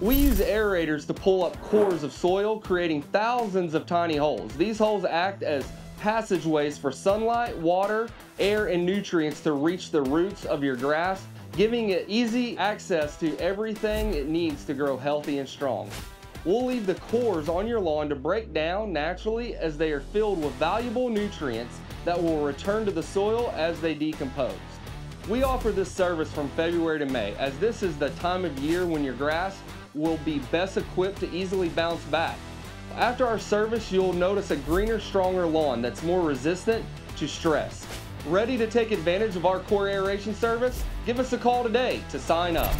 We use aerators to pull up cores of soil, creating thousands of tiny holes. These holes act as passageways for sunlight, water, air, and nutrients to reach the roots of your grass, giving it easy access to everything it needs to grow healthy and strong. We'll leave the cores on your lawn to break down naturally as they are filled with valuable nutrients that will return to the soil as they decompose. We offer this service from February to May as this is the time of year when your grass will be best equipped to easily bounce back. After our service, you'll notice a greener, stronger lawn that's more resistant to stress. Ready to take advantage of our core aeration service? Give us a call today to sign up.